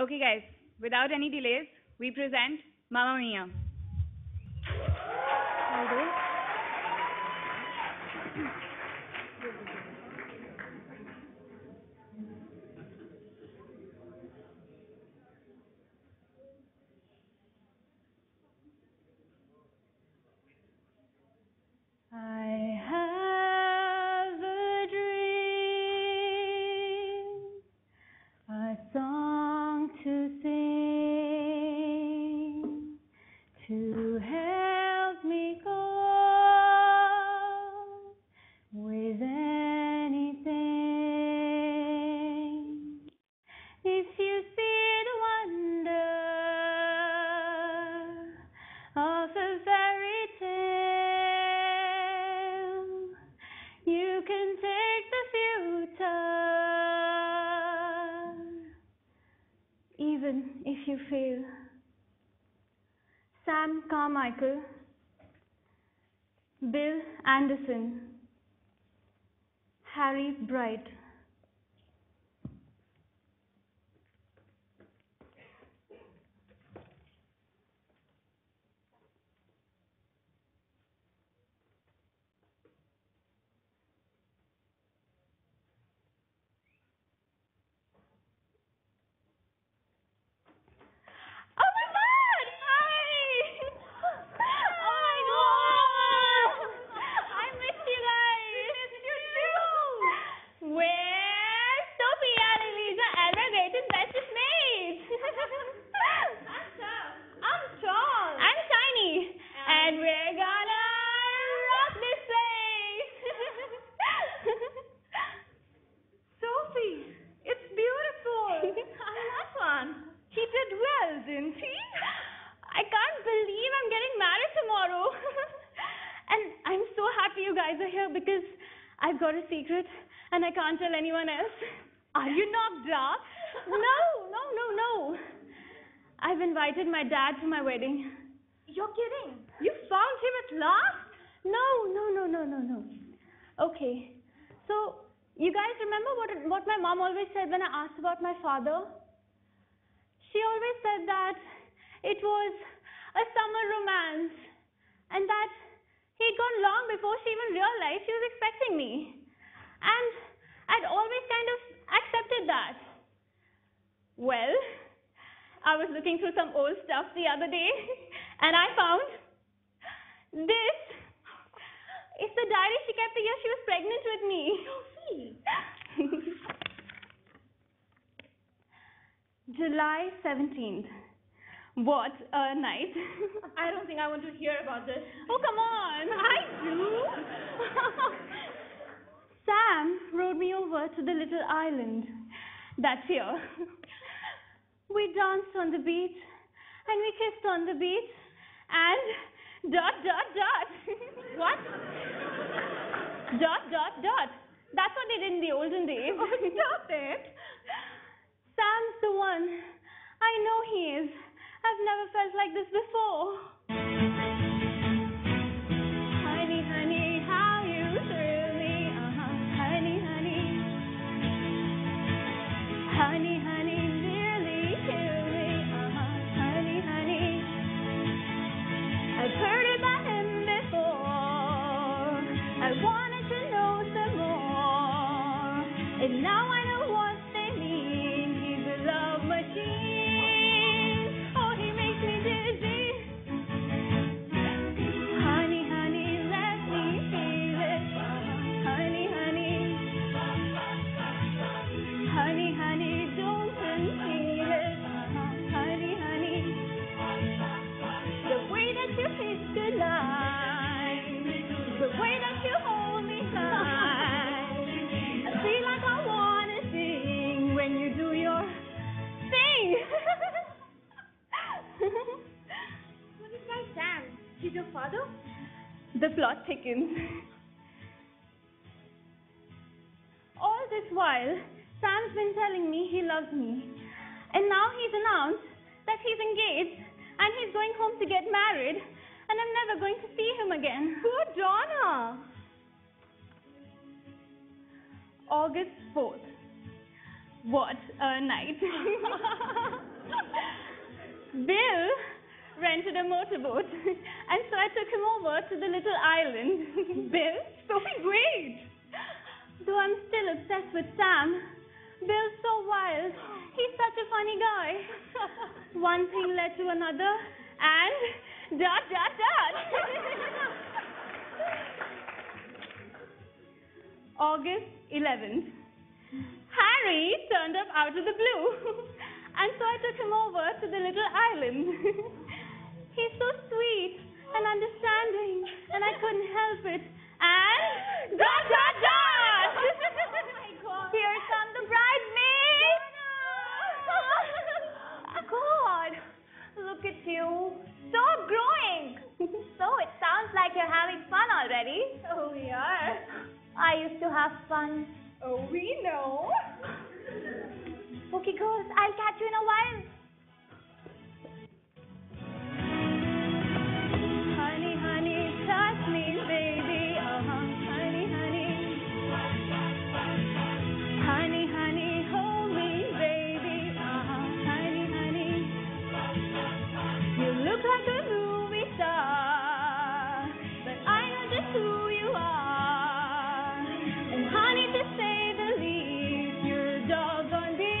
Okay, guys, without any delays, we present Mamma Mia. Carmichael, Bill Anderson, Harry Bright. Oh my god! Hi! Oh my god! I missed you guys! missed you too! Where's Sophie, Ali, Lisa, Elra, Graydon, bestest mates? I'm tall. I'm tiny. And we're gonna rock this place! Sophie, it's beautiful. I love one. He did well, didn't he? I can't believe I'm getting married tomorrow. and I'm so happy you guys are here because I've got a secret can't tell anyone else. Are you knocked up? No, no, no, no. I've invited my dad to my wedding. You're kidding. You found him at last? No, no, no, no, no, no. Okay. So, you guys remember what what my mom always said when I asked about my father? She always said that it was a summer romance and that he'd gone long before she even realized she was expecting me. And I'd always kind of accepted that. Well, I was looking through some old stuff the other day and I found this. It's the diary she kept the year she was pregnant with me. Oh, Sophie. July 17th. What a night. I don't think I want to hear about this. Oh, come on. I do. Sam rowed me over to the little island that's here. We danced on the beach and we kissed on the beach and dot, dot, dot. What? Dot, dot, dot. That's what they did in the olden days. Oh, stop it. Sam's the one. I know he is. I've never felt like this before. The plot thickens. All this while, Sam's been telling me he loves me. And now he's announced that he's engaged and he's going home to get married, and I'm never going to see him again. Poor Donna. August 4th. What a night. rented a motorboat. and so I took him over to the little island. Bill, Sophie, great. Though I'm still obsessed with Sam. Bill's so wild. He's such a funny guy. One thing led to another, and dot, dot, dot. August 11th. Harry turned up out of the blue. and so I took him over to the little island. He's so sweet and understanding, and I couldn't help it. And dot, dot, dot. Here come the bridesmaids. Oh, God, look at you. Stop growing. so it sounds like you're having fun already. Oh, we are. I used to have fun. Oh, we know. Okay, girls, I'll catch you in a while. I need to say the leave you dog on me.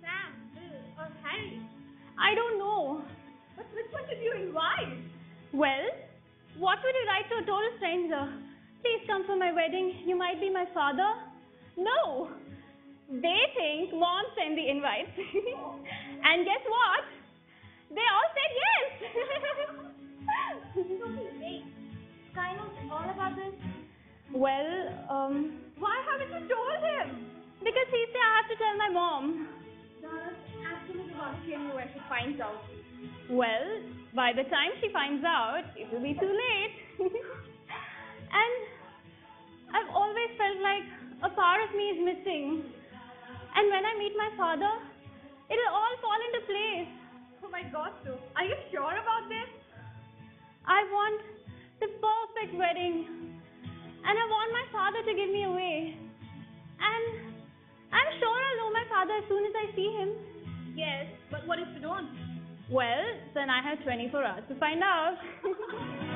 Sam, Bill, or Harry? I don't know. But which one did you invite? Well, what would you write to a total stranger? Please come for my wedding. You might be my father. No. They think mom sent the invites. and guess what? They all said yes. Wait, Sky knows all about this. well, um, Why haven't you told him? because he said I have to tell my mom. Kidding you when she finds out. Well, by the time she finds out, it will be too late. and I've always felt like a part of me is missing. And when I meet my father, it'll all fall into place. Oh my god, Sue. Are you sure about this? I want the perfect wedding. And I want my father to give me away. And I'm sure I'll know my father as soon as I see him. Yes, but what if you don't? Well, then I have 24 hours to find out.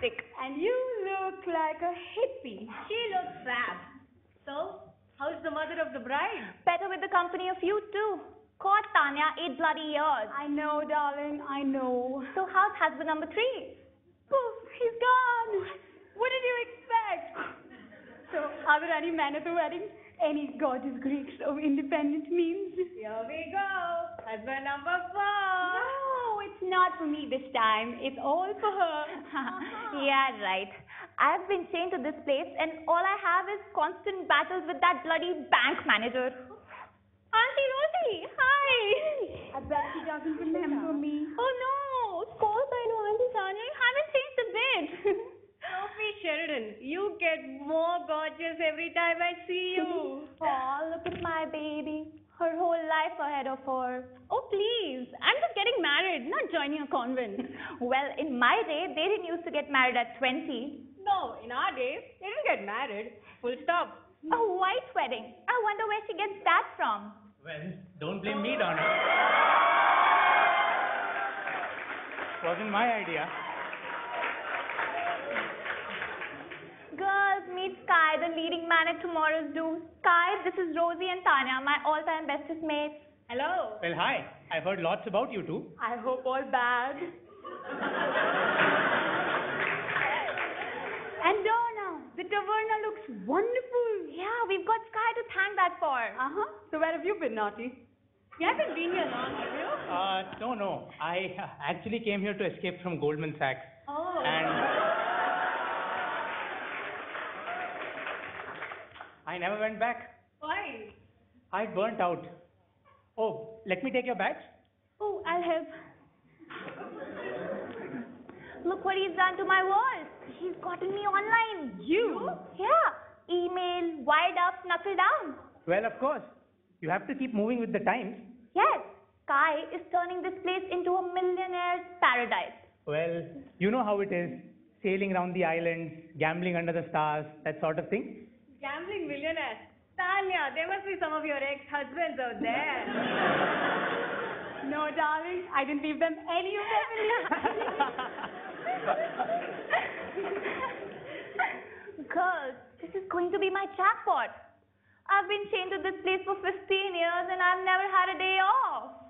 fantastic. And you look like a hippie. She looks fab. So, how's the mother of the bride? Better with the company of you two. Caught Tanya eight bloody years. I know, darling, I know. So how's husband number three? Poof, he's gone. What did you expect? So, are there any men at the wedding? Any gorgeous Greeks of independent means? Here we go. Husband number four. Not for me this time. It's all for her. yeah, right. I've been chained to this place, and all I have is constant battles with that bloody bank manager. Auntie Rosie, hi. I bet she doesn't remember me. Oh no, of course I know Auntie Tanya. You haven't changed a bit. Sophie Sheridan, you get more gorgeous every time I see you. Oh, look at my baby. Her whole life ahead of her. oh please, I'm just getting married, not joining a convent. Well, in my day, they didn't used to get married at 20. no, in our days, they didn't get married. Full stop. A white wedding. I wonder where she gets that from. Well, don't blame me, Donna. Wasn't my idea. Girls, meet Sky, the leading man at tomorrow's do. Sky, this is Rosie and Tanya, my all-time bestest mates. Hello. Well, hi. I've heard lots about you two. I hope all bad. And Donna, the taverna looks wonderful. Yeah, we've got Sky to thank that for. Uh-huh. So where have you been, Naughty? You haven't been here long, have you? Uh, no, no. I uh, actually came here to escape from Goldman Sachs. Oh. And I never went back. Why? I burnt out. Oh, let me take your badge. Oh, I'll help. Look what he's done to my walls. He's gotten me online. You? Yeah. Email, wired up, knuckle down. Well, of course. You have to keep moving with the times. Yes, Sky is turning this place into a millionaire's paradise. Well, you know how it is. Sailing around the islands, gambling under the stars, that sort of thing. Gambling millionaire. Tanya, there must be some of your ex-husbands out there. No, darling, I didn't leave them any of them Girls, this is going to be my jackpot. I've been chained to this place for 15 years and I've never had a day off.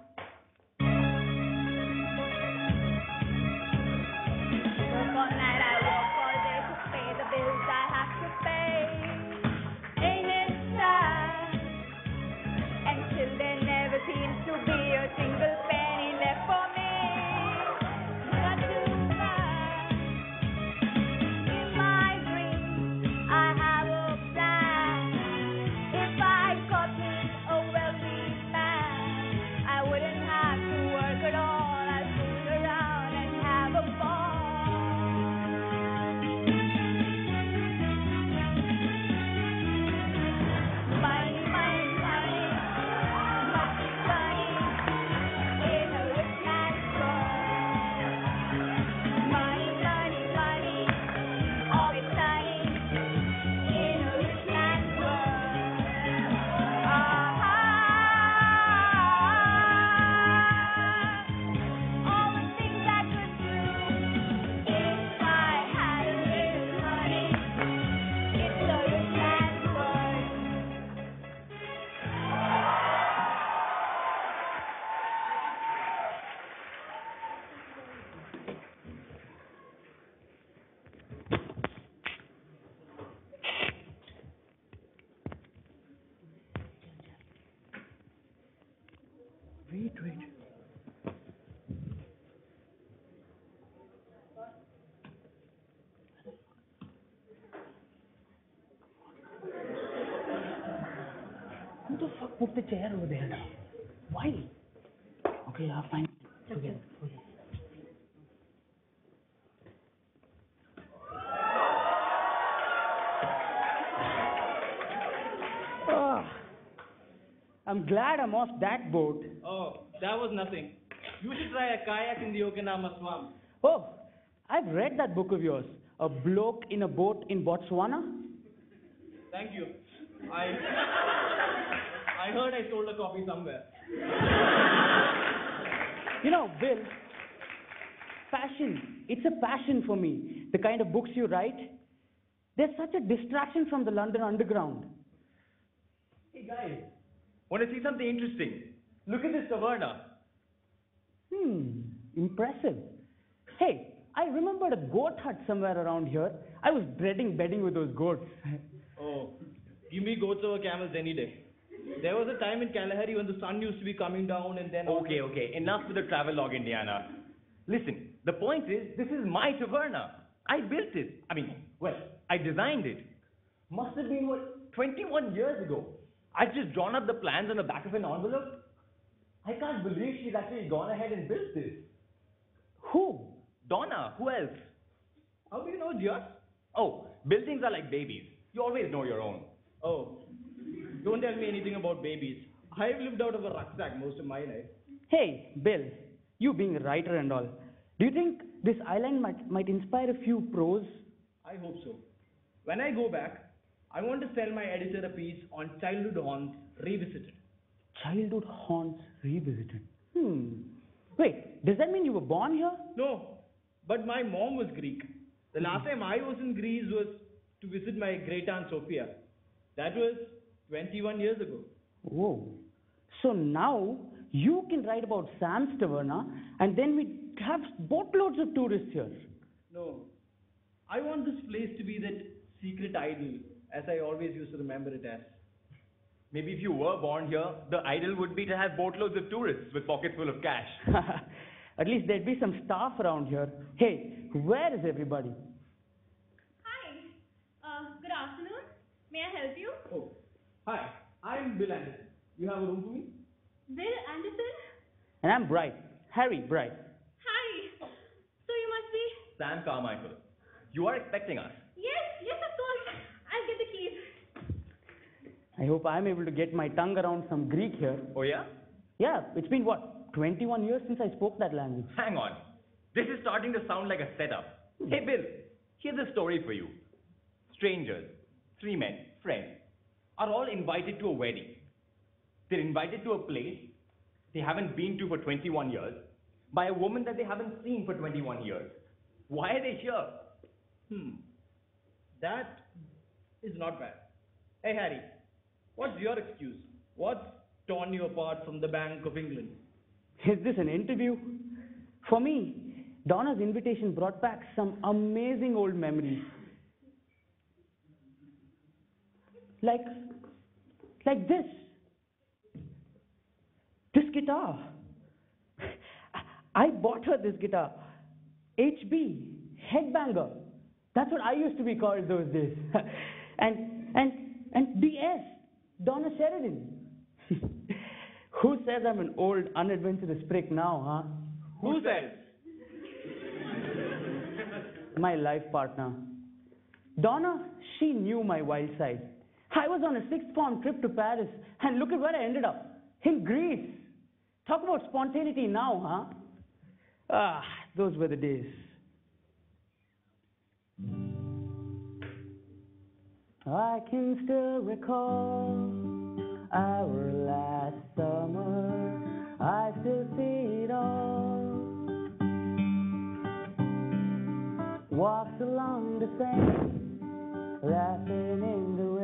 Fuck put the chair over there now? Why? Okay, I'll find it. Okay. okay. Ah, I'm glad I'm off that boat. Oh, that was nothing. You should try a kayak in the Okavango swamp. Oh, I've read that book of yours, A Bloke in a Boat in Botswana. Thank you. I I heard I stole a copy somewhere. You know, Bill, passion, it's a passion for me. The kind of books you write, they're such a distraction from the London underground. Hey guys, want to see something interesting? Look at this taverna. Hmm, impressive. Hey, I remembered a goat hut somewhere around here. I was dreading bedding with those goats. Oh, give me goats over camels any day. There was a time in Kalahari when the sun used to be coming down and then. Okay, okay. Enough with the travelogue, Indiana. Listen, the point is, this is my taverna. I built it. I mean, well, I designed it. Must have been, what, 21 years ago. I've just drawn up the plans on the back of an envelope. I can't believe she's actually gone ahead and built this. Who? Donna, who else? How do you know yours? Oh, buildings are like babies. You always know your own. Oh, don't tell me anything about babies. I've lived out of a rucksack most of my life. Hey, Bill, you being a writer and all, do you think this island might, might inspire a few pros? I hope so. When I go back, I want to sell my editor a piece on childhood haunts revisited. Childhood haunts revisited. Hmm. Wait, does that mean you were born here? No, but my mom was Greek. The last time I was in Greece was to visit my great aunt Sophia. That was 21 years ago. Whoa. So now you can write about Sam's Taverna and then we have boatloads of tourists here. No, I want this place to be that secret idyll, as I always used to remember it as. Maybe if you were born here, the ideal would be to have boatloads of tourists with pockets full of cash. At least there'd be some staff around here. Hey, where is everybody? Hi. Uh, good afternoon. May I help you? Oh, hi, I'm Bill Anderson. You have a room for me? Bill Anderson? And I'm Bright. Harry Bright. Hi. So you must be. Sam Carmichael, you are expecting us. Yes, yes, of course. I'll get the keys. I hope I'm able to get my tongue around some Greek here. Oh yeah? Yeah, it's been what, 21 years since I spoke that language. Hang on. This is starting to sound like a setup. Hey Bill, here's a story for you. Strangers, three men, friends, are all invited to a wedding. They're invited to a place they haven't been to for 21 years by a woman that they haven't seen for 21 years. Why are they here? Hmm. That is not bad. Hey, Harry, what's your excuse? What's torn you apart from the Bank of England? Is this an interview? For me, Donna's invitation brought back some amazing old memories. Like, like this. This guitar. I bought her this guitar. HB, headbanger. That's what I used to be called those days. and, and, and DS, Donna Sheridan. Who says I'm an old, unadventurous prick now, huh? Who says? my life partner. Donna, she knew my wild side. I was on a sixth form trip to Paris, and look at where I ended up in Greece. Talk about spontaneity now, huh? Ah, those were the days. I can still recall our last summer. I still see it all. Walked along the sand, laughing in the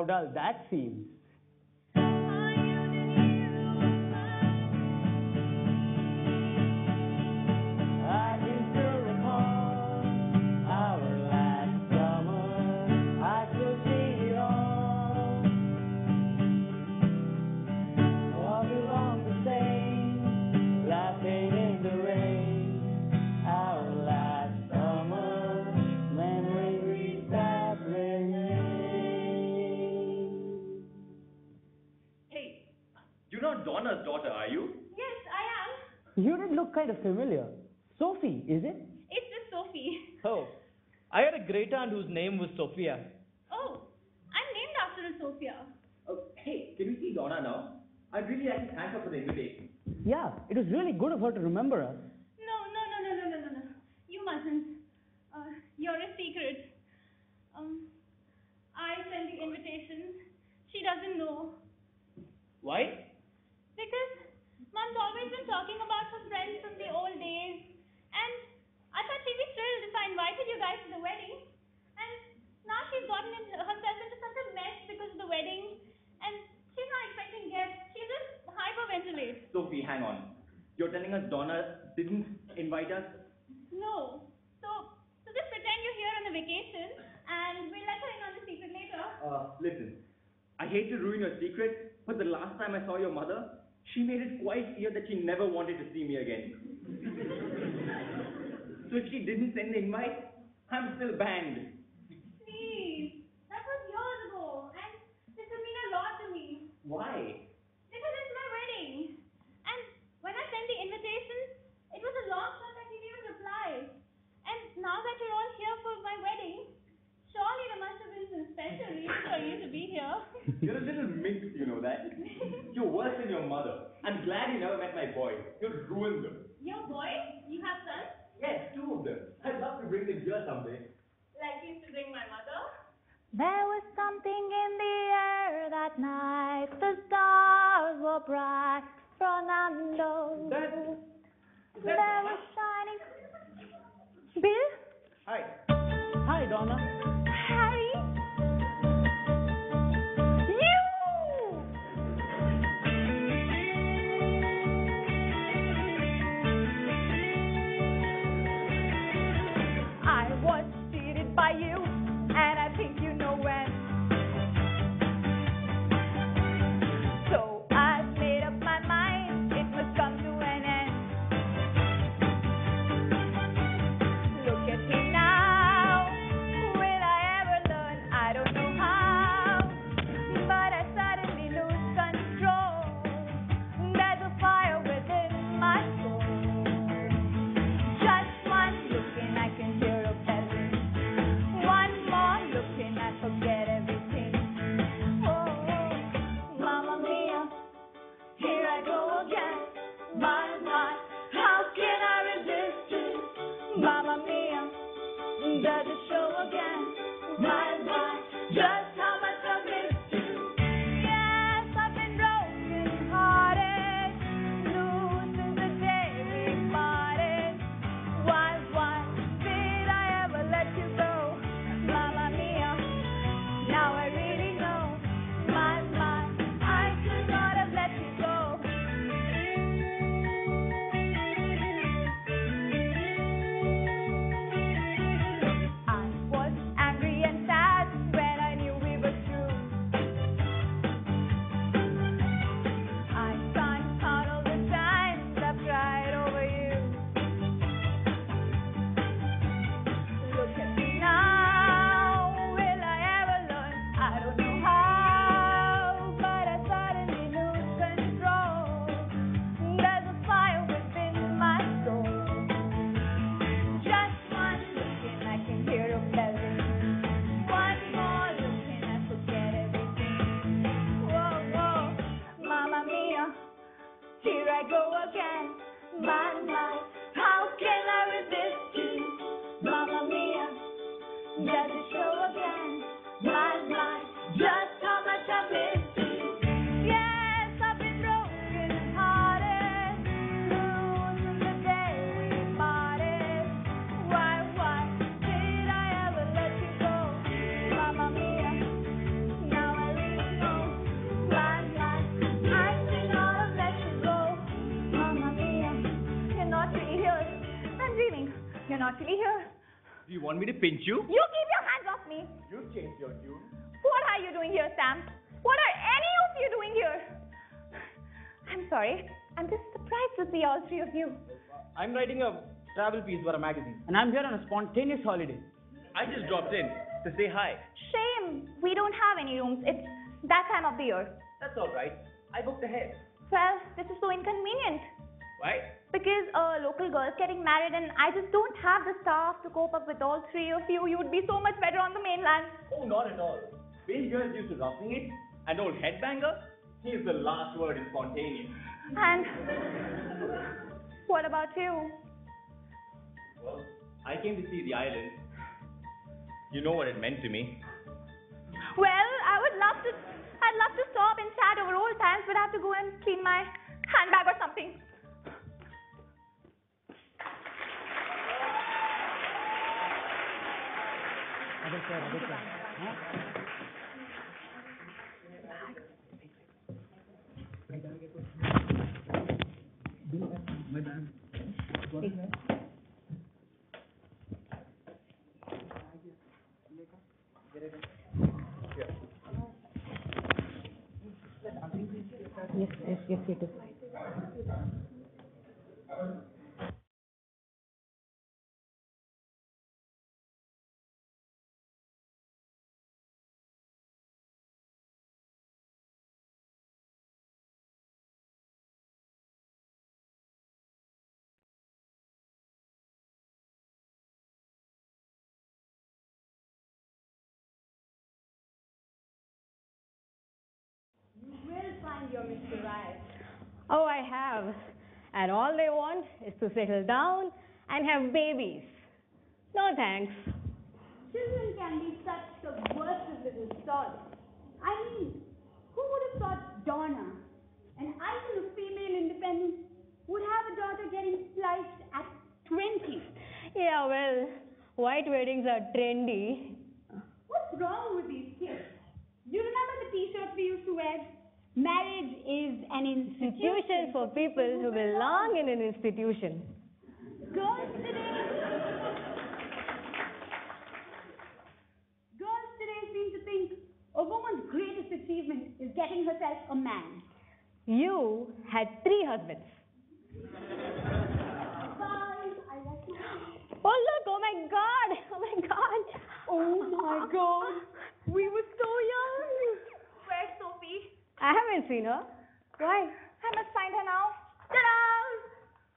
How dull that seems. kind of familiar. Sophie, is it? It's just Sophie. Oh, I had a great aunt whose name was Sophia. Oh, I'm named after a Sophia. Oh, hey, can we see Donna now? I'd really like to thank her for the invitation. Yeah, it was really good of her to remember us. anything, mate. I'm still banned. Please, that was years ago, and this would mean a lot to me. Why? Because it's my wedding. And when I sent the invitation, it was a long shot that you didn't reply. And now that you're all here for my wedding, surely there must have been some special reason for you to be here. You're a little minx, you know that. You're worse than your mother. I'm glad you never met my boy. You ruined him. Your boy? You have sons? Yes, two of them. I'd love to bring them here someday. Like you to bring my mother? There was something in the air that night. The stars were bright. Fernando. That, that there was shining. Bill? Hi. Hi, Donna. I'm writing a travel piece for a magazine. And I'm here on a spontaneous holiday. I just dropped in to say hi. Shame. We don't have any rooms. It's that time of the year. That's all right. I booked ahead. Well, this is so inconvenient. Why? Because a local girl's getting married and I just don't have the staff to cope up with all three of you. You'd be so much better on the mainland. Oh, not at all. Being here is used to roughing it. And old headbanger? He's the last word in spontaneous. And... what about you? Well, I came to see the island. You know what it meant to me. Well, I would love to I'd love to stop and chat over old times, but I have to go and clean my handbag or something. Other side, other side. Huh? Yes, yes, yes, it is. Oh, I have. And all they want is to settle down and have babies. No thanks. Children can be such of little souls. I mean, who would have thought Donna, an icon of female independence, would have a daughter getting sliced at 20? Yeah, well, white weddings are trendy. What's wrong with these kids? Do you remember the t-shirts we used to wear? Marriage is an Institution for people who belong in an institution. Girls today. Girls today seem to think a woman's greatest achievement is getting herself a man. You had three husbands. Bye. I like you. Oh, look, oh my god, oh my god. Oh my God. We were so young. Where's Sophie? I haven't seen her. Why? I must find her now. Ta-da!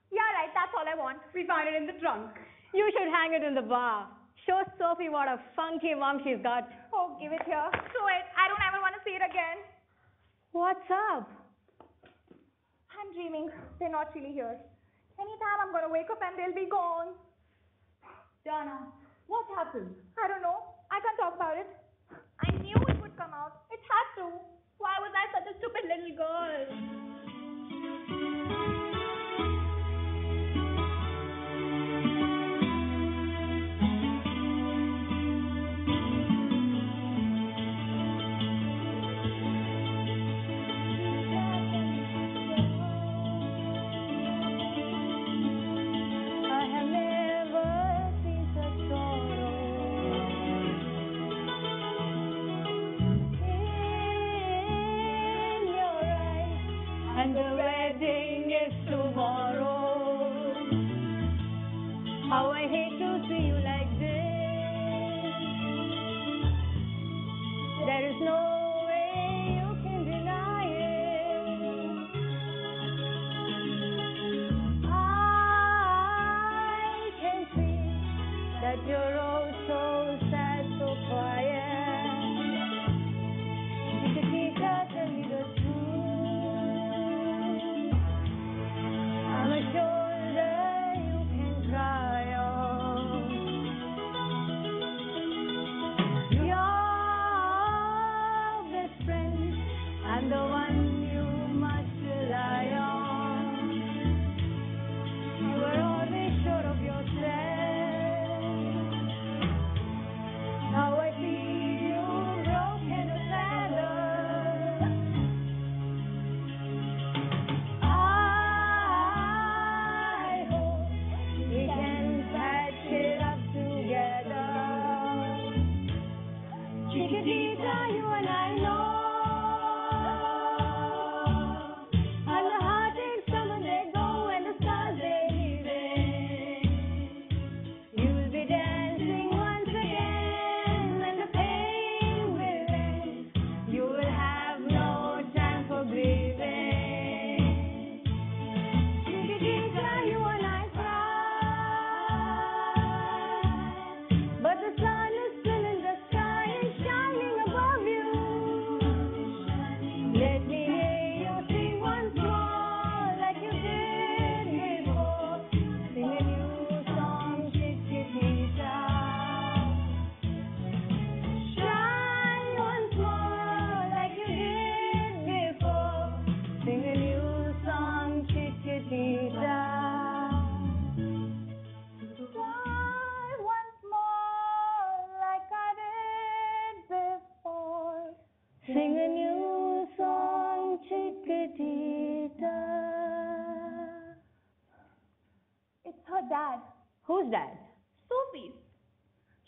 Yeah, right, that's all I want. We found it in the trunk. You should hang it in the bar. Show Sophie what a funky mom she's got. Oh, give it here. Show it. I don't ever want to see it again. What's up? I'm dreaming. They're not really here. Anytime I'm gonna wake up and they'll be gone. Donna, what happened? I don't know. I can't talk about it. I knew it would come out. It had to. Why was I such a stupid little girl?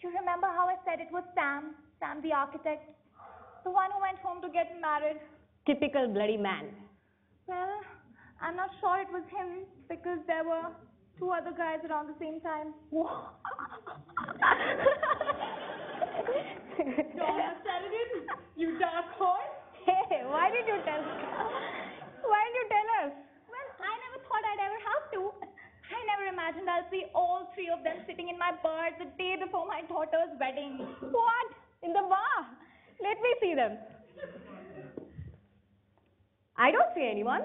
You remember how I said it was Sam, Sam the architect? The one who went home to get married. Typical bloody man. Well, I'm not sure it was him because there were two other guys around the same time. Donna Sheridan, you dark horse. Hey, why did you tell? Why did you tell us? Well, I never thought I'd ever have to. I never imagined I'll see all three of them sitting in my bar the day before my daughter's wedding. What? In the bar? Let me see them. I don't see anyone.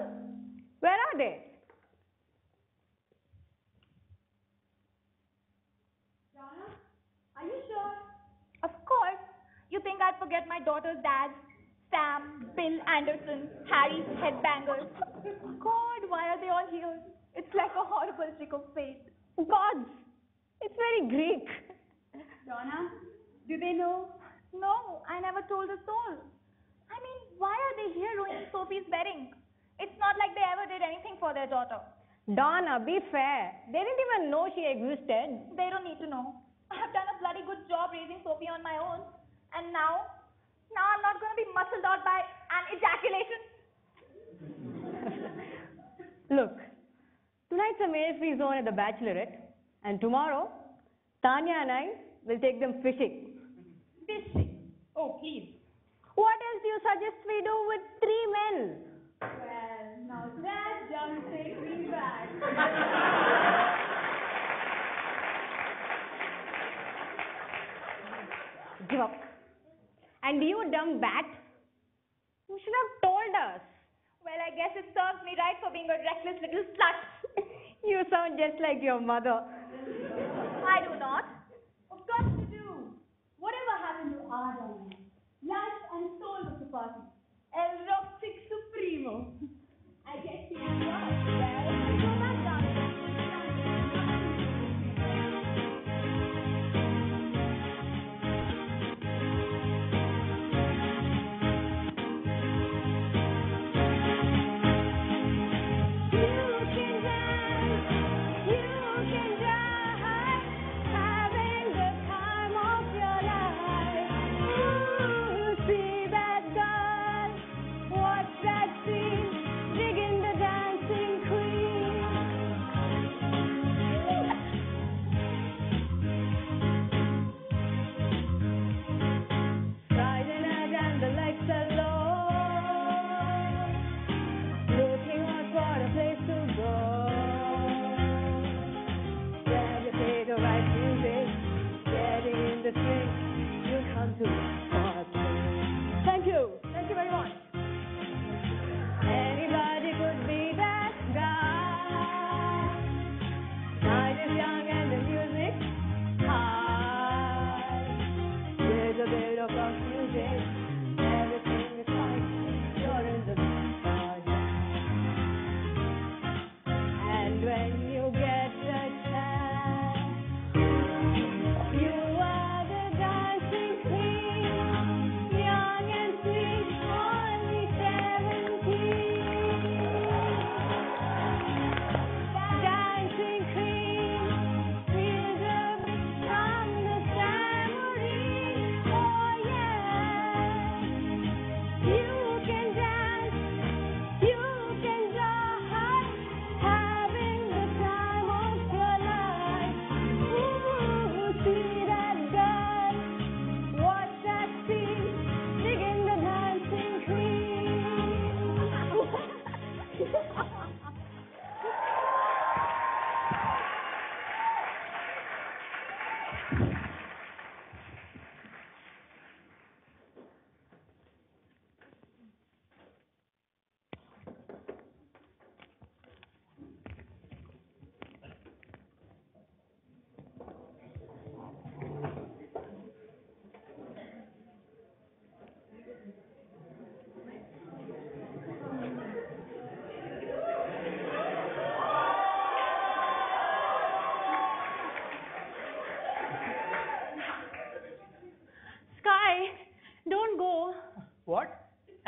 Where are they? Are you sure? Of course. You think I'd forget my daughter's dad? Sam, Bill Anderson, Harry's headbangers. God, why are they all here? It's like a horrible trick of fate. Gods. It's very Greek. Donna, do they know? No, I never told a soul. I mean, why are they here ruining Sophie's wedding? It's not like they ever did anything for their daughter. Donna, be fair. They didn't even know she existed. They don't need to know. I have done a bloody good job raising Sophie on my own. And now, now I'm not going to be muscled out by an ejaculation. Look, tonight's a male-free zone at the Bachelorette, and tomorrow, Tanya and I will take them fishing. Fishing. Oh, please. What else do you suggest we do with three men? Well, now that just takes me back. Give up. And you dumb bat, you should have told us. Well, I guess it serves me right for being a reckless little slut. You sound just like your mother. I do not. Of course you do. Whatever happened to our darling? Life and soul of the party. El Roxic Supremo. I guess was right.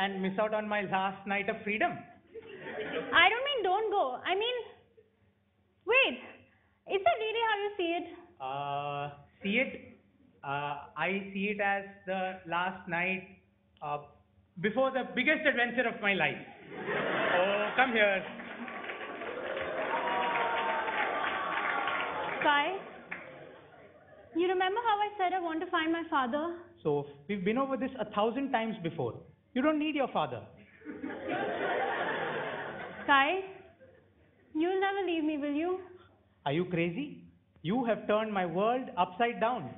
And miss out on my last night of freedom. I don't mean don't go. I mean, wait. Is that really how you see it? Uh, see it? Uh, I see it as the last night uh, before the biggest adventure of my life. Oh, come here. Sky, you remember how I said I want to find my father? So, we've been over this a thousand times before. You don't need your father. Sky, you'll never leave me, will you? Are you crazy? You have turned my world upside down.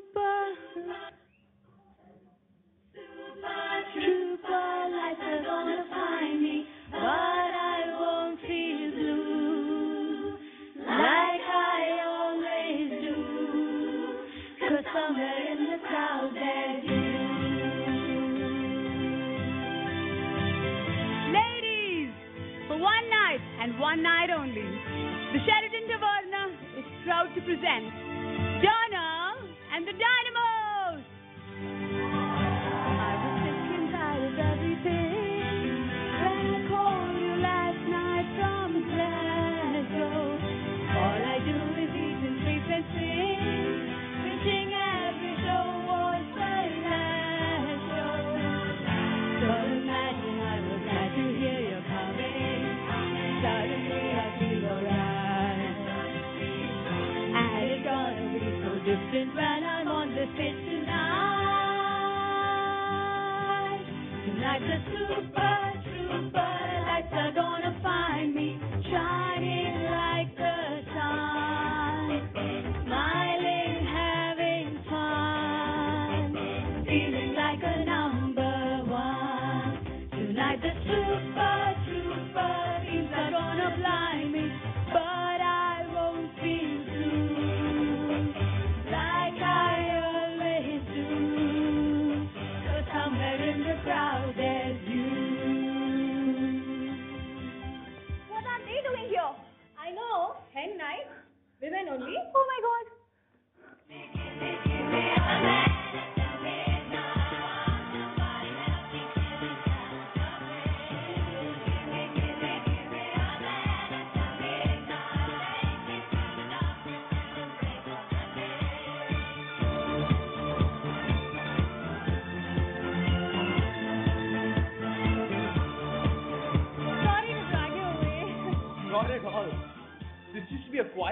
Super. Super lights are gonna find me, but I won't feel blue like I always somewhere in the there's you. Ladies, for one night and one night only, the Sheridan Taverna is proud to present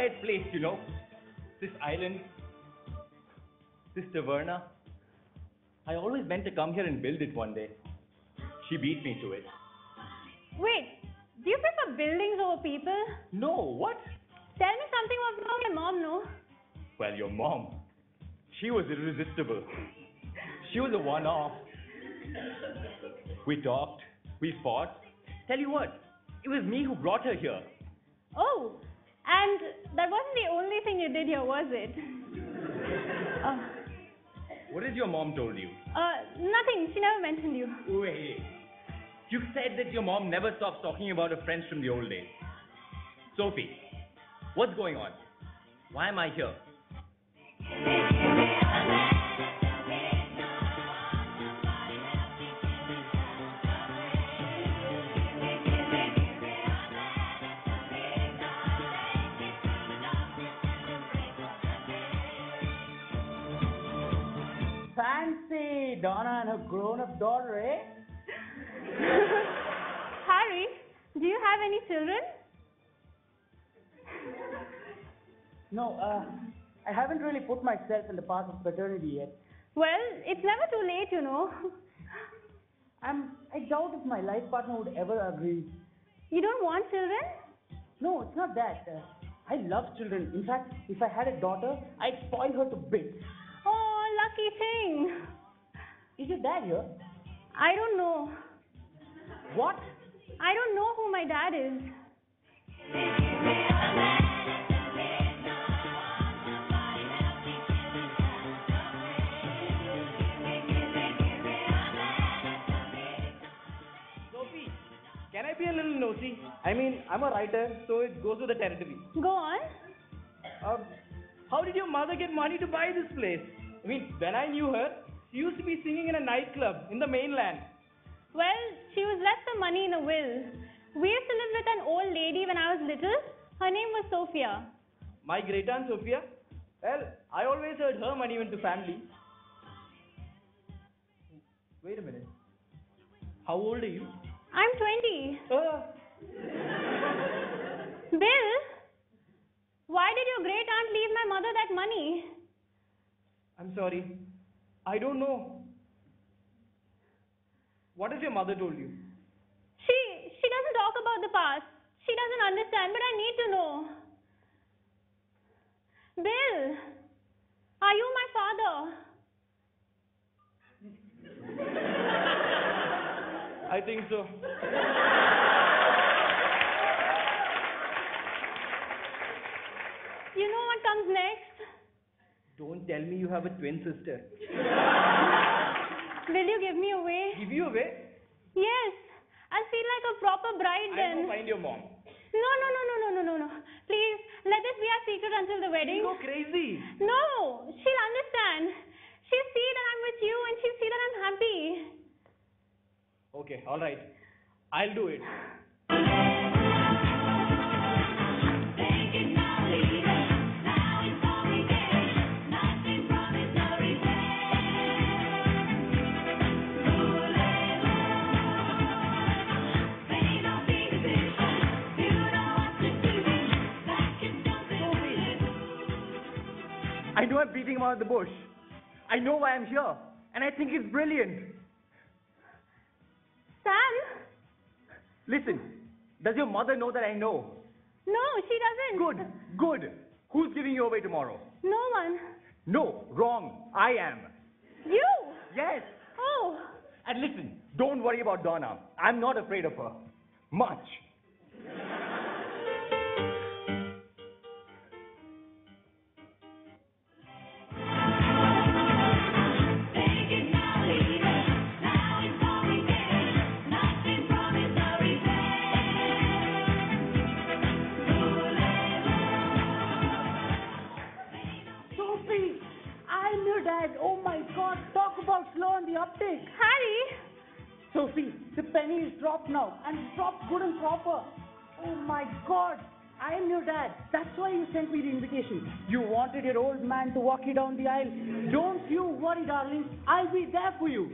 quiet place, you know. This island, this taverna. I always meant to come here and build it one day. She beat me to it. Wait, do you prefer buildings over people? No, what? Tell me something about my mom, no? Well, your mom. She was irresistible. She was a one off. We talked, we fought. Tell you what, it was me who brought her here. Oh, and that wasn't the only thing you did here, was it? What has your mom told you? uh, nothing. She never mentioned you. Wait. You said that your mom never stops talking about her friends from the old days. Sophie, what's going on? Why am I here? Fancy Donna and her grown-up daughter, eh? Harry, do you have any children? No, uh, I haven't really put myself in the path of paternity yet. Well, it's never too late, you know. I'm, I doubt if my life partner would ever agree. You don't want children? No, it's not that. Uh, I love children. In fact, if I had a daughter, I'd spoil her to bits. Lucky thing. Is your dad here? I don't know. What? I don't know who my dad is. Sophie, can I be a little nosy? I mean, I'm a writer, so it goes with the territory. Go on. Um, how did your mother get money to buy this place? I mean, when I knew her, she used to be singing in a nightclub in the mainland. Well, she was left some money in a will. We used to live with an old lady when I was little. Her name was Sophia. My great aunt Sophia? Well, I always heard her money went to family. Wait a minute. How old are you? I'm 20. Uh, Bill, why did your great aunt leave my mother that money? I'm sorry. I don't know. What has your mother told you? She she doesn't talk about the past. She doesn't understand, but I need to know. Bill, are you my father? I think so. You know what comes next? Don't tell me you have a twin sister. Will you give me away? Give you away? Yes. I'll feel like a proper bride then. I'll go find your mom. No, no, no, no, no, no, no, no. Please, let this be our secret until the wedding. You go crazy. No, she'll understand. She'll see that I'm with you and she'll see that I'm happy. Okay, alright. I'll do it. I know I'm beating him out of the bush. I know why I'm here. And I think it's brilliant. Sam? Listen, does your mother know that I know? No, she doesn't. Good, good. Who's giving you away tomorrow? No one. No, wrong. I am. You? Yes. Oh. And listen, don't worry about Donna. I'm not afraid of her. Much. Is dropped now, and dropped good and proper. Oh my God, I am your dad. That's why you sent me the invitation. You wanted your old man to walk you down the aisle. Don't you worry, darling. I'll be there for you.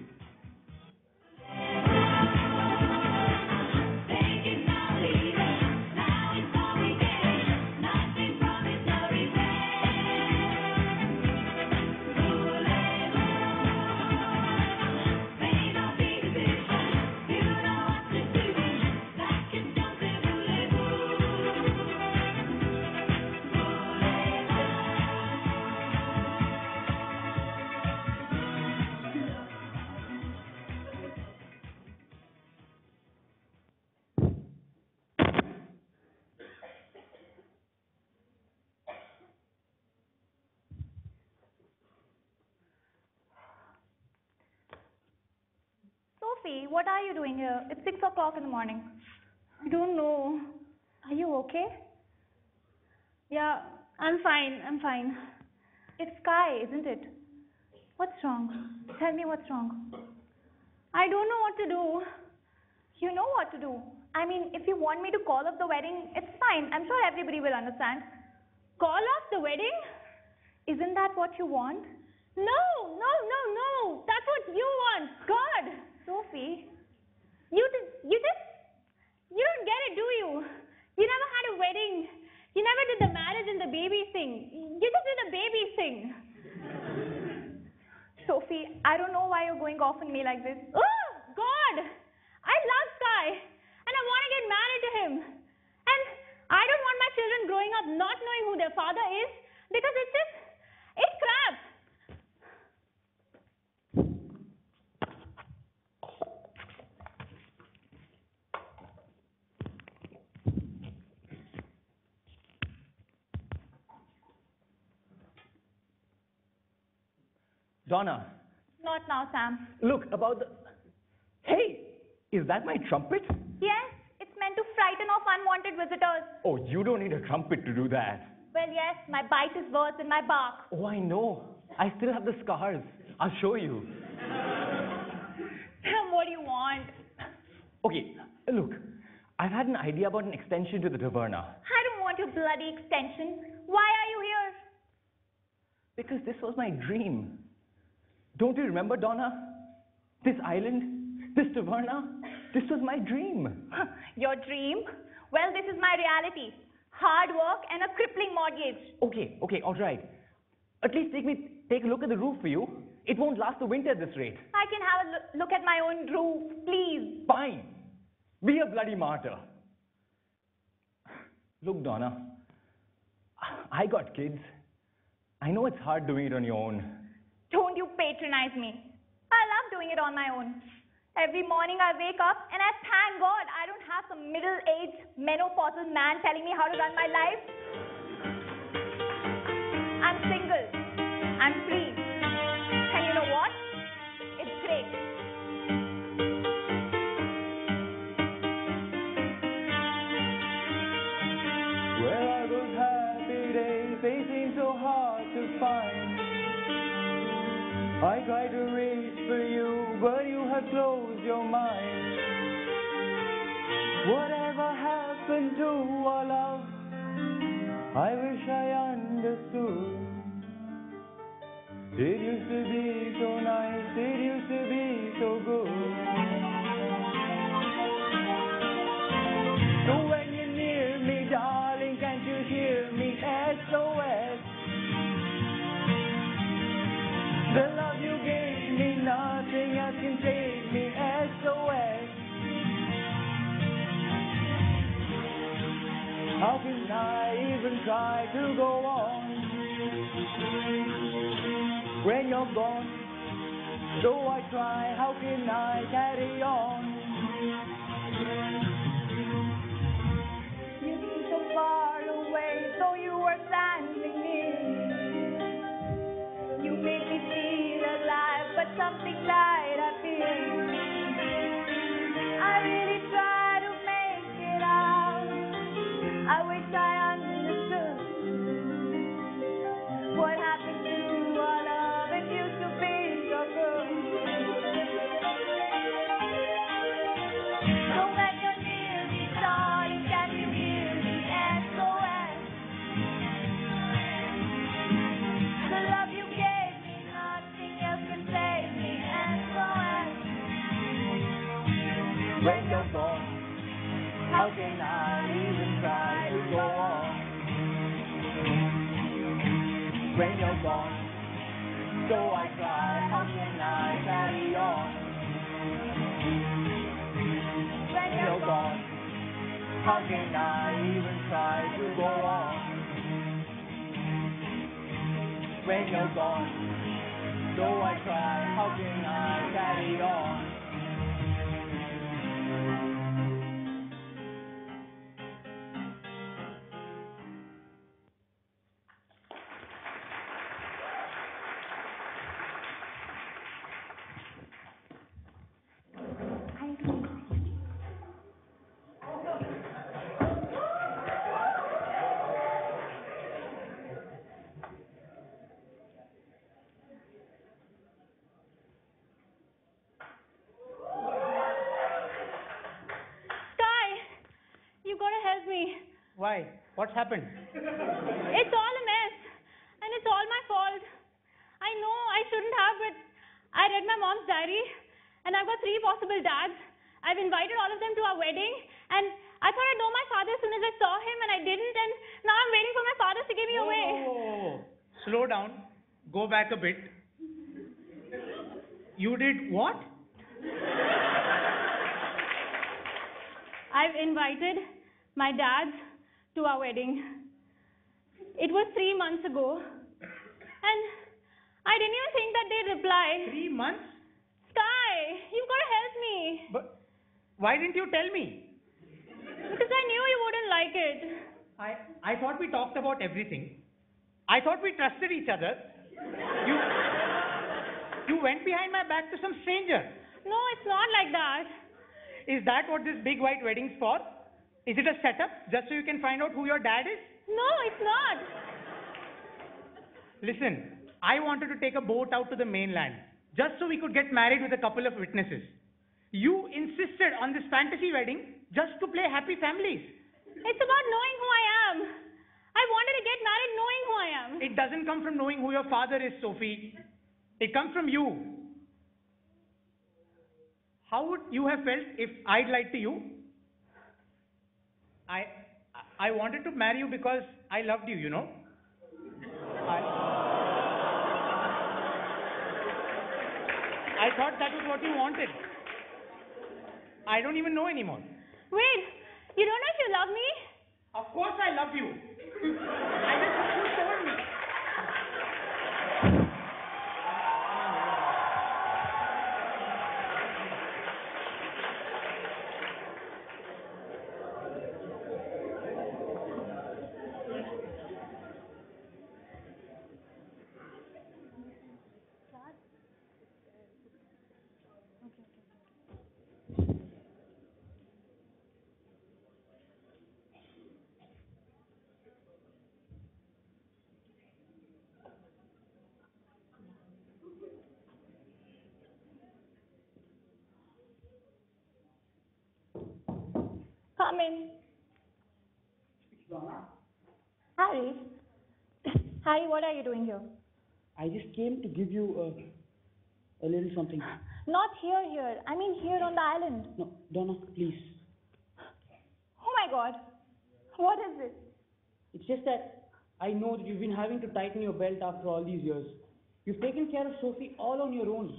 Sophie, what are you doing here? It's 6 o'clock in the morning. I don't know. Are you okay? Yeah, I'm fine. I'm fine. It's Sky, isn't it? What's wrong? Tell me what's wrong. I don't know what to do. You know what to do. I mean, if you want me to call off the wedding, it's fine. I'm sure everybody will understand. Call off the wedding? Isn't that what you want? No, no, no, no. That's what you want. God. Sophie, You just, you just, you don't get it, do you? You never had a wedding. You never did the marriage and the baby thing. You just did a baby thing. Sophie, I don't know why you're going off on me like this. Oh, God. I love Sky. And I want to get married to him. And I don't want my children growing up not knowing who their father is because it's just, it's crap. Donna, Sam. look about the. Hey, is that my trumpet? Yes, it's meant to frighten off unwanted visitors. Oh, you don't need a trumpet to do that. Well, yes, my bite is worse than my bark. Oh, I know. I still have the scars. I'll show you. Sam, what do you want? Okay, look. I've had an idea about an extension to the taverna. I don't want your bloody extension. Why are you here? Because this was my dream. Don't you remember, Donna? This island, this taverna, this was my dream. Your dream? Well, this is my reality. Hard work and a crippling mortgage. Okay, okay, all right. At least take me take a look at the roof for you. It won't last the winter at this rate. I can have a loo- look at my own roof, please. Fine. Be a bloody martyr. Look, Donna, I got kids. I know it's hard doing it on your own. Patronize me. I love doing it on my own. Every morning I wake up and I thank God I don't have some middle-aged menopausal man telling me how to run my life. I'm single. I'm free. I try to reach for you, but you have closed your mind. Whatever happened to our love? I wish I understood. It used to be so nice, it used to be so good. Try to go on when you're gone? Though I try, how can I carry on? You seem so far away, so you were standing can I even try to go on? When you're gone, so I try, how can I carry on? When you're gone, how can I even try to go on? When you're gone, so I try, how can I carry on? Why? What's happened? It's all a mess. And it's all my fault. I know I shouldn't have, but I read my mom's diary and I've got three possible dads. I've invited all of them to our wedding and I thought I'd know my father as soon as I saw him and I didn't and now I'm waiting for my father to give me away. Slow down. Go back a bit. You did what? I've invited my dads to our wedding. It was three months ago and I didn't even think that they'd reply. Three months? Sky, you've got to help me. But why didn't you tell me? Because I knew you wouldn't like it. I, I thought we talked about everything. I thought we trusted each other. You, you went behind my back to some stranger. No, it's not like that. Is that what this big white wedding's for? Is it a setup just so you can find out who your dad is? No, it's not. Listen, I wanted to take a boat out to the mainland just so we could get married with a couple of witnesses. You insisted on this fantasy wedding just to play happy families. It's about knowing who I am. I wanted to get married knowing who I am. It doesn't come from knowing who your father is, Sophie. It comes from you. How would you have felt if I'd lied to you? I I wanted to marry you because I loved you, you know. I, I thought that was what you wanted. I don't even know anymore. Wait, you don't know if you love me? Of course I love you. I just wish you told me. Come in. Harry. Harry, what are you doing here? I just came to give you a, a little something. Not here, here. I mean here on the island. No, Donna, please. Oh my god. What is it? It's just that I know that you've been having to tighten your belt after all these years. You've taken care of Sophie all on your own.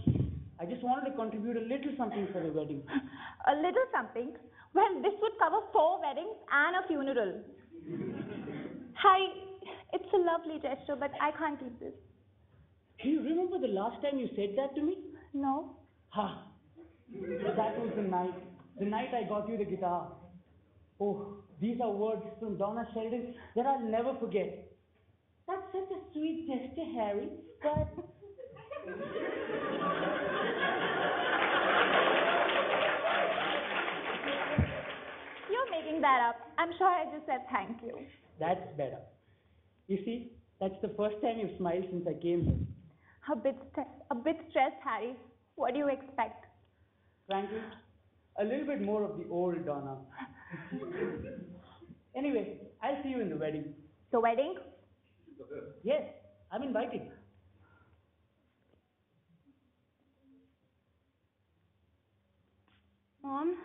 I just wanted to contribute a little something for the wedding. A little something? Well, this would cover four weddings and a funeral. Hi, it's a lovely gesture, but I can't keep this. Do you remember the last time you said that to me? No? Ha! That was the night. The night I got you the guitar. Oh, these are words from Donna Sheridan that I'll never forget. That's such a sweet gesture, Harry, but. You're that up. I'm sure I just said thank you. That's better. You see, that's the first time you've smiled since I came here. A bit, st- a bit stressed, Harry. What do you expect? Frankly, a little bit more of the old Donna. anyway, I'll see you in the wedding. The wedding? Yes, I'm invited. Mom?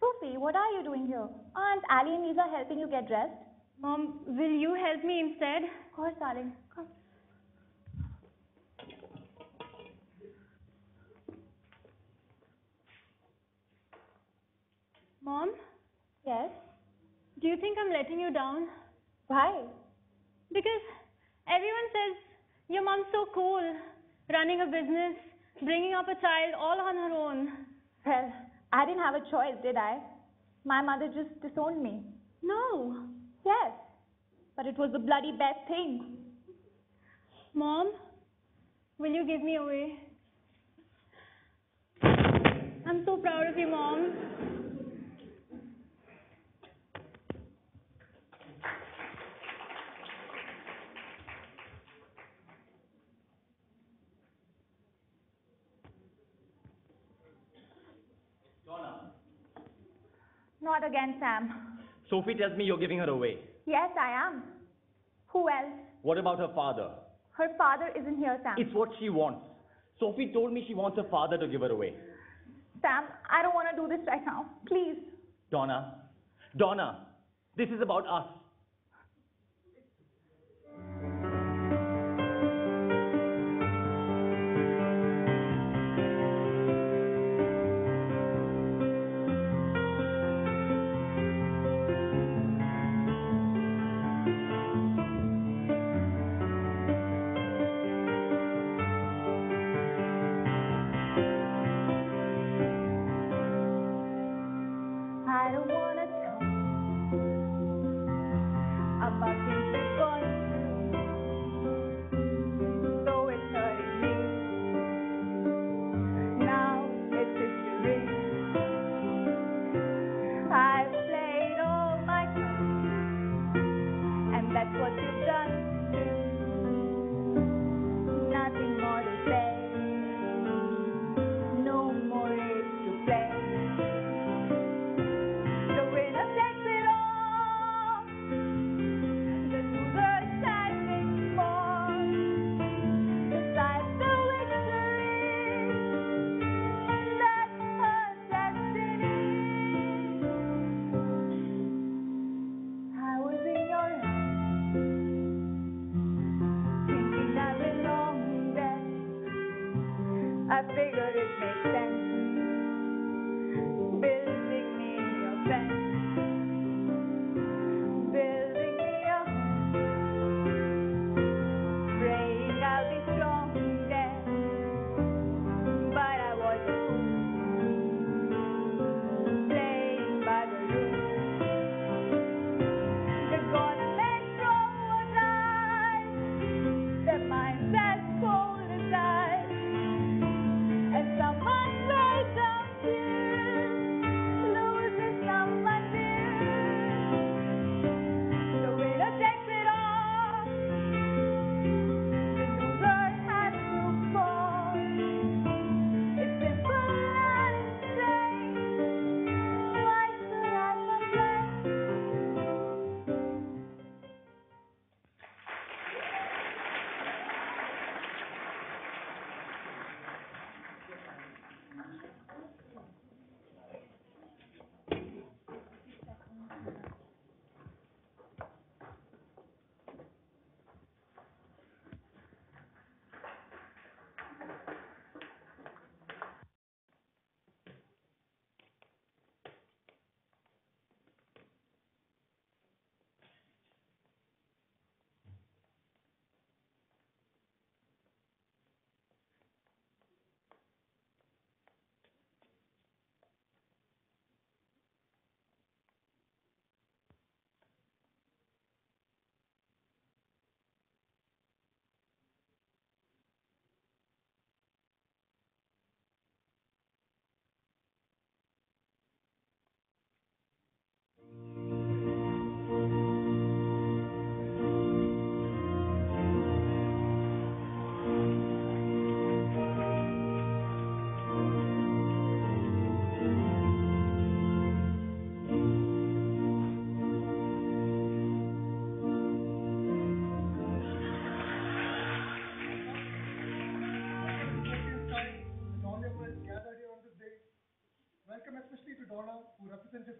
Sophie, what are you doing here? Aren't Ali and Lisa helping you get dressed? Mom, will you help me instead? Of course, darling. Come. Mom, Yes? do you think I'm letting you down? Why? Because everyone says your mom's so cool, running a business, bringing up a child all on her own. Well, I didn't have a choice, did I? My mother just disowned me. No. Yes. But it was the bloody best thing. Mom, will you give me away? I'm so proud of you, Mom. Not again, Sam. Sophie tells me you're giving her away. Yes, I am. Who else? What about her father? Her father isn't here, Sam. It's what she wants. Sophie told me she wants her father to give her away. Sam, I don't want to do this right now. Please. Donna. Donna. This is about us.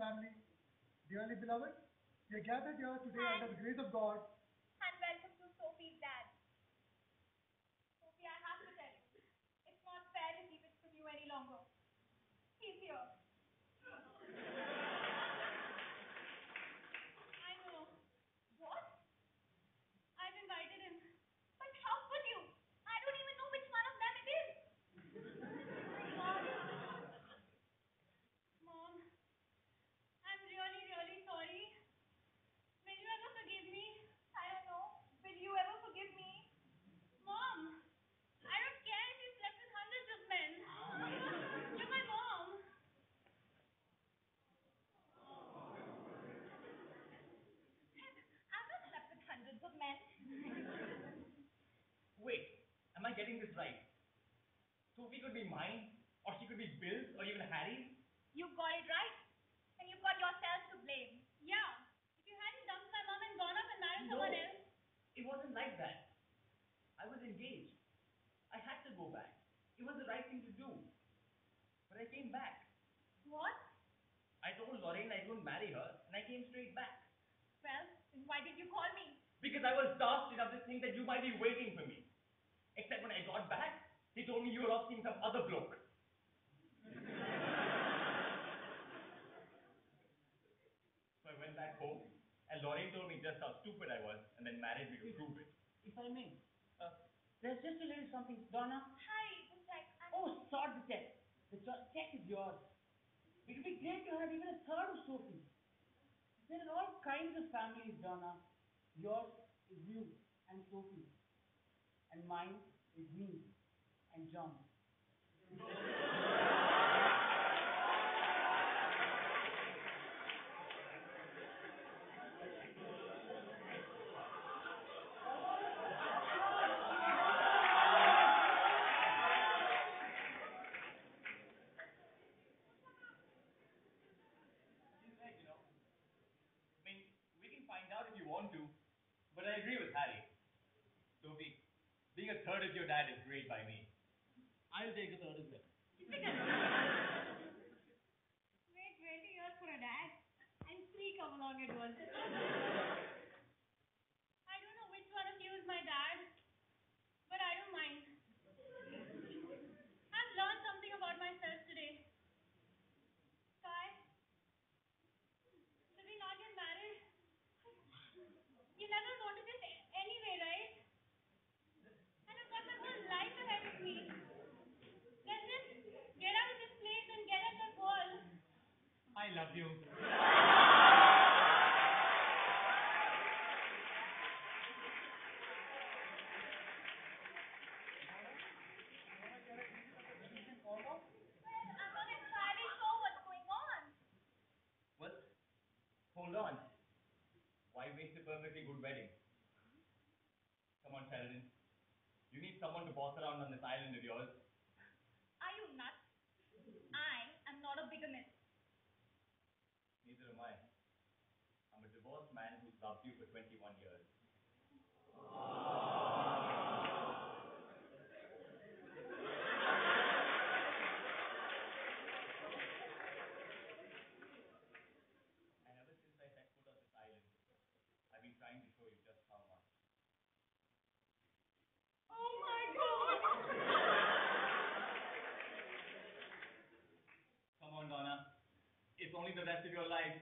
family, dearly beloved, we are gathered here today under the grace of God getting this right. Sophie could be mine, or she could be Bill's, or even Harry's. You got it right, and you've got yourself to blame. Yeah, if you hadn't dumped my mom and gone off and married no, someone else. It wasn't like that. I was engaged. I had to go back. It was the right thing to do. But I came back. What? I told Lorraine I couldn't marry her, and I came straight back. Well, then why did you call me? Because I was daft enough to think that you might be waiting for me. Except when I got back, he told me you were off seeing some other bloke. so I went back home, and Lorraine told me just how stupid I was, and then married me to prove it. If I may, uh, there's just a little something. Donna? Hi, the check. I'm Oh, sort the check. The cho- check is yours. It would be great to have even a third of Sophie. There are all kinds of families, Donna. Yours is you and Sophie. And mine is me and John. A third of your dad is great by me. I'll take a third as well. Wait 20 years for a dad, and three come along at once. I don't know which one of you is my dad, but I don't mind. I've learned something about myself today. Sky, should we not get married? You never wanted this a- anyway, right? And I've got my whole life ahead of me. Let's just get out of this place and get at that wall. I love you. Hold on. Why waste a perfectly good wedding? Come on, Sheridan. You need someone to boss around on this island of yours. Are you nuts? I am not a bigamist. Neither am I. I'm a divorced loved you for 21 years. And ever since I set foot on this island, I've been trying to show you just how much. Oh my god! Come on, Donna. It's only the rest of your life.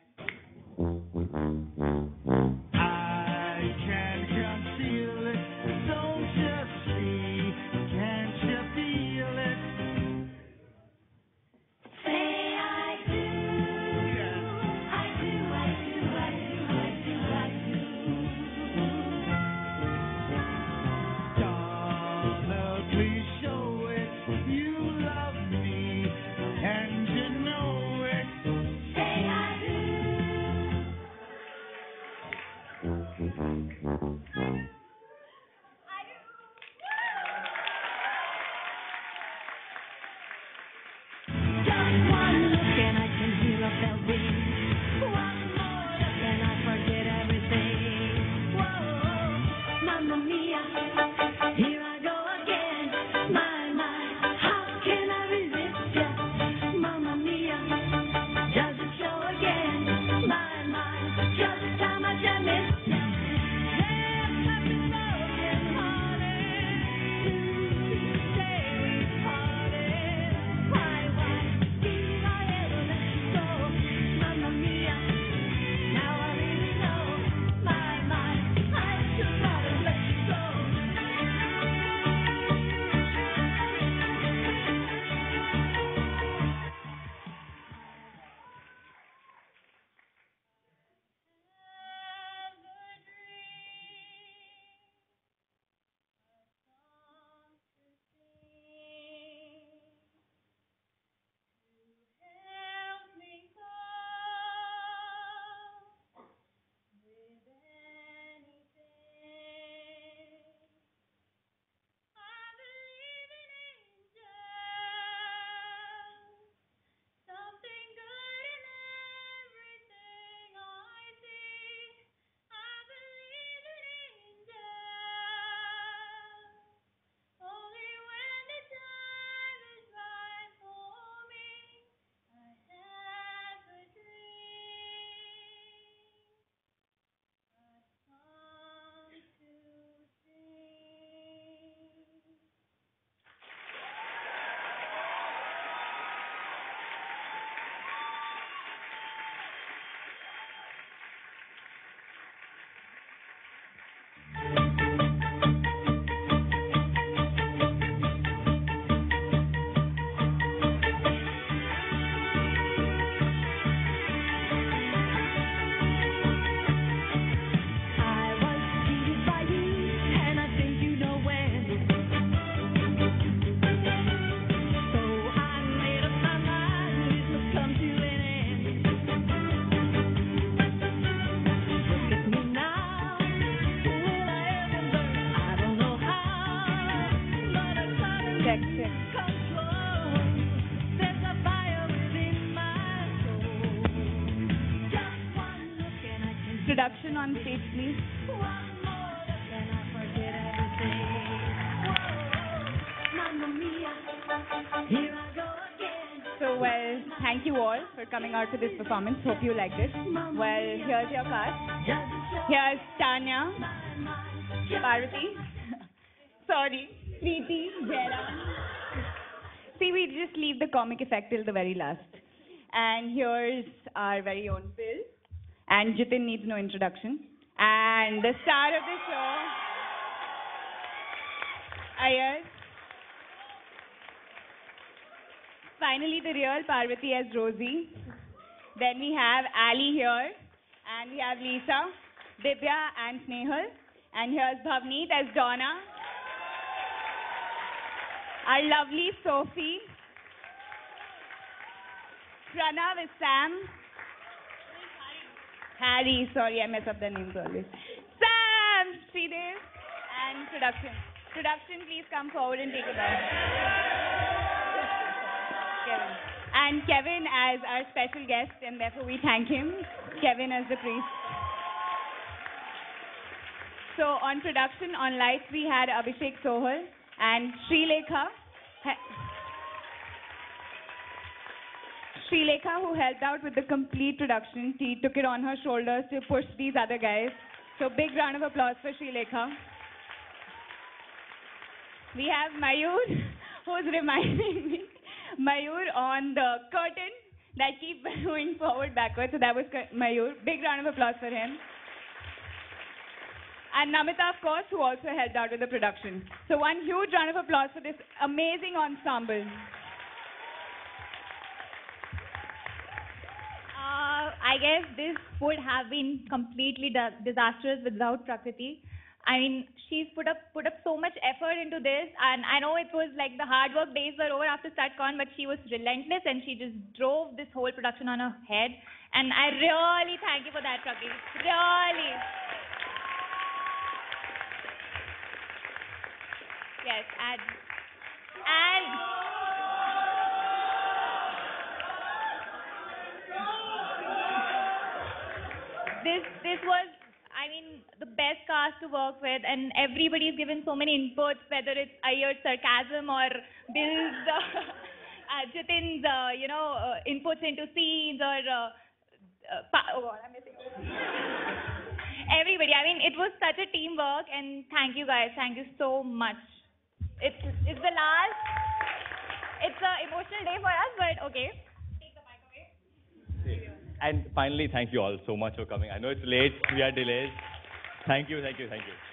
Coming out to this performance. Hope you liked it. Well, here's your cast. Here's Tanya, Parvati, sorry, Preeti, Jairam. See, we just leave the comic effect till the very last. And here's our very own Bill. And Jitin needs no introduction. And the star of the show, Ayaz. Finally, the real Parvati as Rosie. Then we have Ali here. And we have Lisa, Divya, and Snehal. And here's Bhavneet as Donna. Our lovely Sophie. Pranav is Sam. Harry, sorry, I mess up the names always. Sam, Sridev, and production. Production, please come forward and take a bow. Kevin. And Kevin as our special guest, and therefore we thank him. Kevin as the priest. So on production, on lights, we had Abhishek Sohal and Sri Lekha. Sri Lekha, who helped out with the complete production. She took it on her shoulders to push these other guys. So big round of applause for Sri Lekha. We have Mayur, who's reminding me, Mayur on the curtain that keeps going forward, backwards. So that was Mayur. Big round of applause for him. And Namita, of course, who also helped out with the production. So one huge round of applause for this amazing ensemble. Uh, I guess this would have been completely disastrous without Prakriti. I mean, she's put up put up so much effort into this, and I know it was like the hard work days were over after StatCon, but she was relentless and she just drove this whole production on her head. And I really thank you for that, Prakriti. Really. Yes, and and this this was I mean the best cast to work with and everybody's given so many inputs whether it's Ayaz's sarcasm or Bill's uh, uh, uh, you know uh, inputs into scenes or uh, uh, pa- oh God, I'm missing everybody I mean it was such a teamwork and thank you guys. Thank you so much. It's it's the last it's an emotional day for us but okay And finally, thank you all so much for coming. I know it's late, we are delayed. Thank you, thank you, thank you.